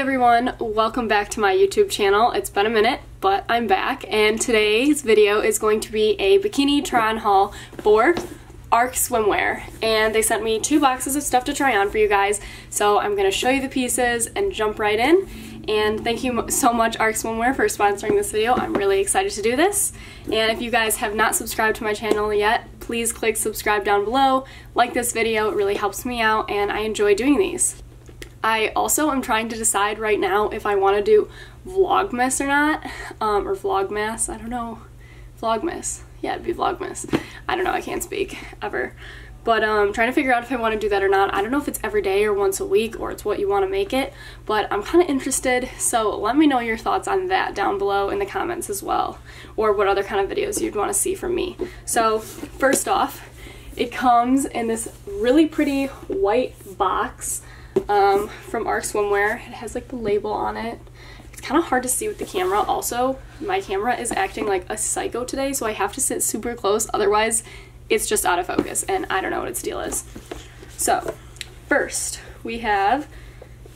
everyone, welcome back to my YouTube channel. It's been a minute, but I'm back, and today's video is going to be a bikini try-on haul for ARK Swimwear. And they sent me two boxes of stuff to try on for you guys, so I'm to show you the pieces and jump right in. And thank you so much ARK Swimwear for sponsoring this video. I'm really excited to do this. And if you guys have not subscribed to my channel yet, please click subscribe down below. Like this video, it really helps me out, and I enjoy doing these. I also am trying to decide right now if I want to do Vlogmas or not, um, or Vlogmas, I don't know, Vlogmas, yeah, it'd be Vlogmas, I don't know, I can't speak, ever, but I'm um, trying to figure out if I want to do that or not. I don't know if it's every day or once a week or it's what you want to make it, but I'm kind of interested, so let me know your thoughts on that down below in the comments as well, or what other kind of videos you'd want to see from me. So, first off, it comes in this really pretty white box um, from ARK Swimwear. It has like the label on it. It's kind of hard to see with the camera. Also, my camera is acting like a psycho today, so I have to sit super close. Otherwise, it's just out of focus, and I don't know what its deal is. So, first, we have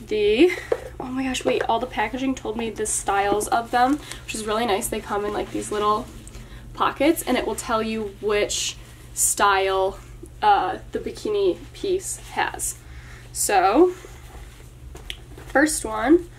the oh my gosh wait all the packaging told me the styles of them which is really nice they come in like these little pockets and it will tell you which style uh, the bikini piece has so, first one.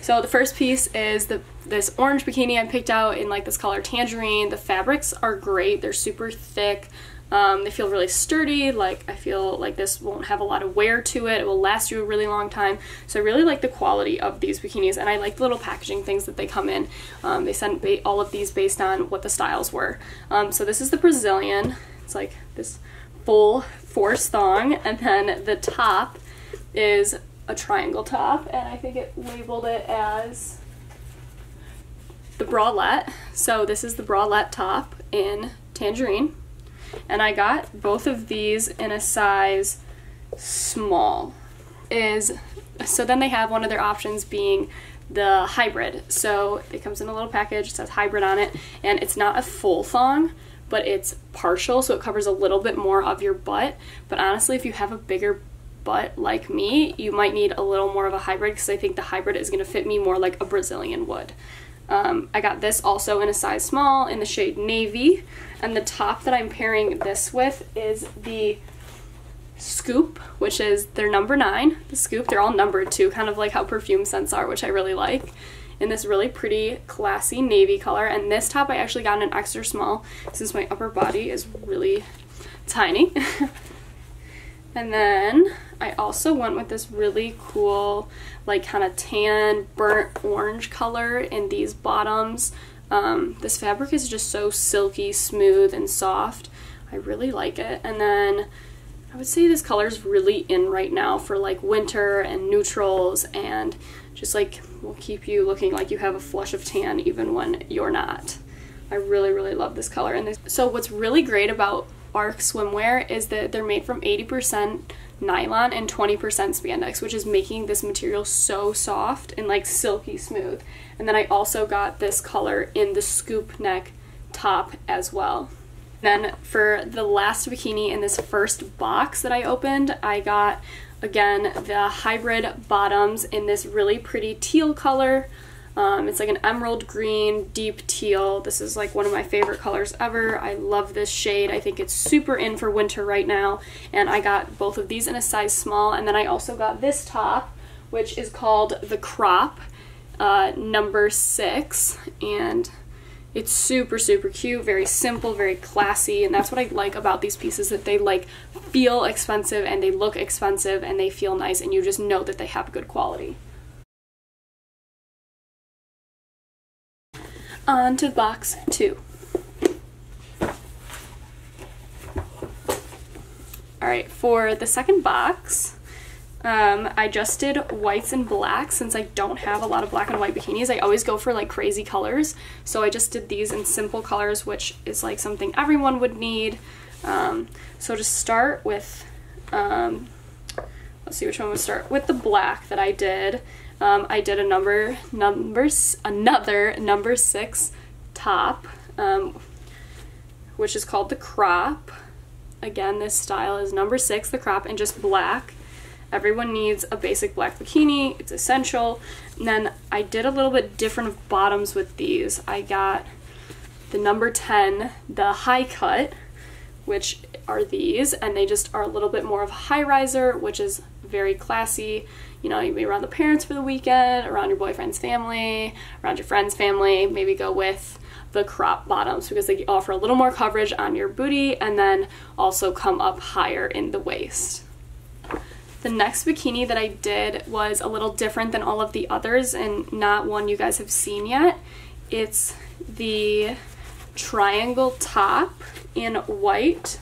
So the first piece is the this orange bikini I picked out in like this color tangerine. The fabrics are great. They're super thick. Um, they feel really sturdy. Like I feel like this won't have a lot of wear to it. It will last you a really long time. So I really like the quality of these bikinis, and I like the little packaging things that they come in. Um, they sent all of these based on what the styles were. Um, so this is the Brazilian. It's like this full force thong, and then the top is a triangle top, and I think it labeled it as the bralette. So this is the bralette top in tangerine, and I got both of these in a size small. Is so then they have one of their options being the hybrid. So it comes in a little package, it says hybrid on it, and it's not a full thong, but it's partial, so it covers a little bit more of your butt. But honestly, if you have a bigger butt like me, you might need a little more of a hybrid because I think the hybrid is going to fit me more like a Brazilian would. Um, I got this also in a size small in the shade navy, and the top that I'm pairing this with is the Scoop, which is their number nine. The Scoop, they're all numbered too, kind of like how perfume scents are, which I really like in this really pretty classy navy color. And this top I actually got in an extra small since my upper body is really tiny. And then I also went with this really cool like kind of tan burnt orange color in these bottoms. Um, this fabric is just so silky smooth and soft. I really like it. And then I would say this color is really in right now for like winter and neutrals and just like will keep you looking like you have a flush of tan even when you're not. I really, really love this color. And this, so what's really great about ARK swimwear is that they're made from 80% nylon and 20% spandex, which is making this material so soft and like silky smooth. And then I also got this color in the scoop neck top as well. Then for the last bikini in this first box that I opened, I got Again, the hybrid bottoms in this really pretty teal color. Um, it's like an emerald green, deep teal. This is like one of my favorite colors ever. I love this shade. I think it's super in for winter right now. And I got both of these in a size small. And then I also got this top, which is called the Crop uh, number six. And it's super, super cute, very simple, very classy, and that's what I like about these pieces, that they like feel expensive and they look expensive and they feel nice and you just know that they have good quality. On to box two. Alright, for the second box, um, I just did whites and blacks since I don't have a lot of black and white bikinis. I always go for like crazy colors. So I just did these in simple colors, which is like something everyone would need. Um, so to start with, um, let's see which one would start. With the black that I did, um, I did a number, numbers, another number six top, um, which is called the crop. Again, this style is number six, the crop, and just black. Everyone needs a basic black bikini. It's essential. And then I did a little bit different of bottoms with these. I got the number 10, the high cut, which are these, and they just are a little bit more of a high riser, which is very classy. You know, you be around the parents for the weekend, around your boyfriend's family, around your friend's family, maybe go with the crop bottoms because they offer a little more coverage on your booty and then also come up higher in the waist. The next bikini that I did was a little different than all of the others and not one you guys have seen yet. It's the triangle top in white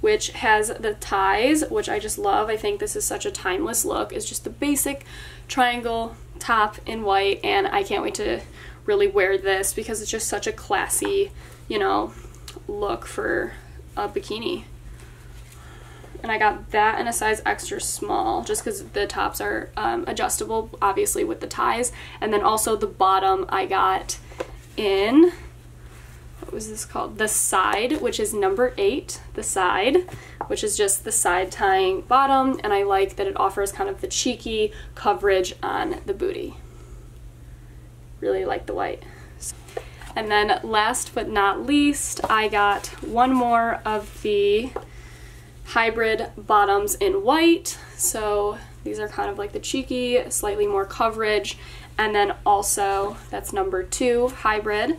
which has the ties, which I just love. I think this is such a timeless look. It's just the basic triangle top in white, and I can't wait to really wear this because it's just such a classy, you know, look for a bikini. And I got that in a size extra small just because the tops are um, adjustable, obviously, with the ties. And then also the bottom I got in, what was this called? The side, which is number eight, the side, which is just the side tying bottom. And I like that it offers kind of the cheeky coverage on the booty really like the white. And then last but not least, I got one more of the hybrid bottoms in white. So these are kind of like the cheeky, slightly more coverage. And then also, that's number two, hybrid.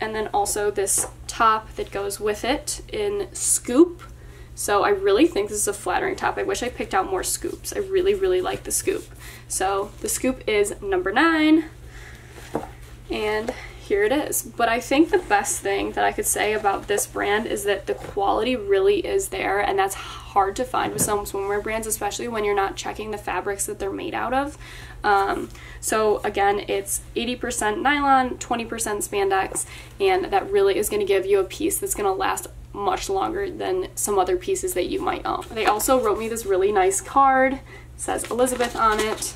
And then also this top that goes with it in scoop. So I really think this is a flattering top. I wish I picked out more scoops. I really, really like the scoop. So the scoop is number nine and here it is. But I think the best thing that I could say about this brand is that the quality really is there, and that's hard to find with some swimwear brands, especially when you're not checking the fabrics that they're made out of. Um, so again, it's 80% nylon, 20% spandex, and that really is going to give you a piece that's going to last much longer than some other pieces that you might own. They also wrote me this really nice card. It says Elizabeth on it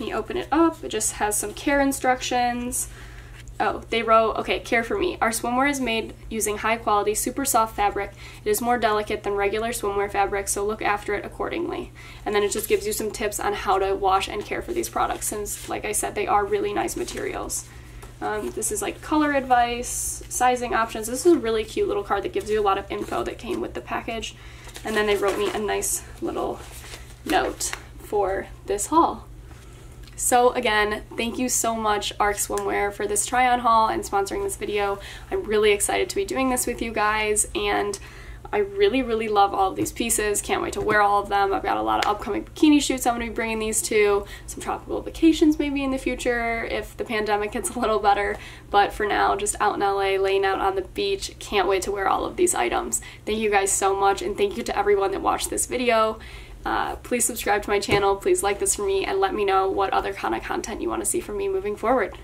me open it up. It just has some care instructions. Oh, they wrote, okay, care for me. Our swimwear is made using high quality, super soft fabric. It is more delicate than regular swimwear fabric, so look after it accordingly. And then it just gives you some tips on how to wash and care for these products, since, like I said, they are really nice materials. Um, this is like color advice, sizing options. This is a really cute little card that gives you a lot of info that came with the package. And then they wrote me a nice little note for this haul. So again, thank you so much ARK Swimwear for this try on haul and sponsoring this video. I'm really excited to be doing this with you guys and I really, really love all of these pieces. Can't wait to wear all of them. I've got a lot of upcoming bikini shoots I'm going to be bringing these to. Some tropical vacations maybe in the future if the pandemic gets a little better. But for now, just out in LA, laying out on the beach. Can't wait to wear all of these items. Thank you guys so much and thank you to everyone that watched this video. Uh, please subscribe to my channel, please like this for me, and let me know what other kind of content you want to see from me moving forward.